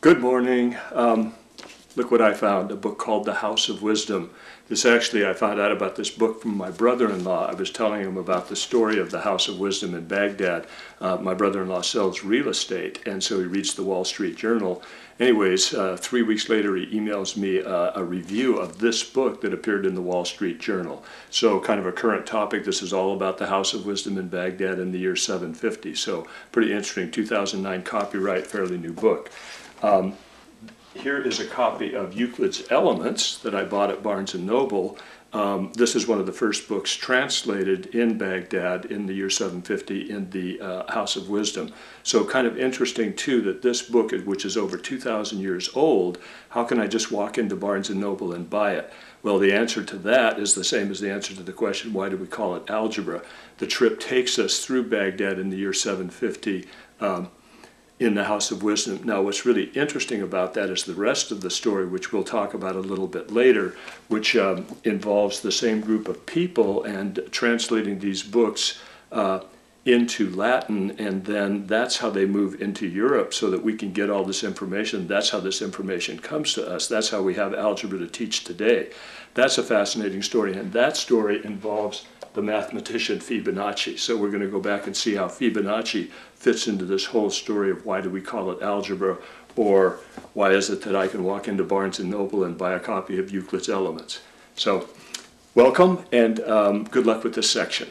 Good morning. Um, look what I found, a book called The House of Wisdom. This actually, I found out about this book from my brother-in-law. I was telling him about the story of the House of Wisdom in Baghdad. Uh, my brother-in-law sells real estate, and so he reads the Wall Street Journal. Anyways, uh, three weeks later, he emails me uh, a review of this book that appeared in the Wall Street Journal. So kind of a current topic. This is all about the House of Wisdom in Baghdad in the year 750. So pretty interesting, 2009 copyright, fairly new book. Um, here is a copy of Euclid's Elements that I bought at Barnes & Noble. Um, this is one of the first books translated in Baghdad in the year 750 in the uh, House of Wisdom. So kind of interesting too that this book, which is over 2,000 years old, how can I just walk into Barnes & Noble and buy it? Well, the answer to that is the same as the answer to the question, why do we call it algebra? The trip takes us through Baghdad in the year 750. Um, in the House of Wisdom. Now, what's really interesting about that is the rest of the story, which we'll talk about a little bit later, which um, involves the same group of people and translating these books uh, into Latin, and then that's how they move into Europe so that we can get all this information. That's how this information comes to us. That's how we have algebra to teach today. That's a fascinating story, and that story involves the mathematician Fibonacci. So we're going to go back and see how Fibonacci fits into this whole story of why do we call it algebra or why is it that I can walk into Barnes & Noble and buy a copy of Euclid's Elements. So welcome and um, good luck with this section.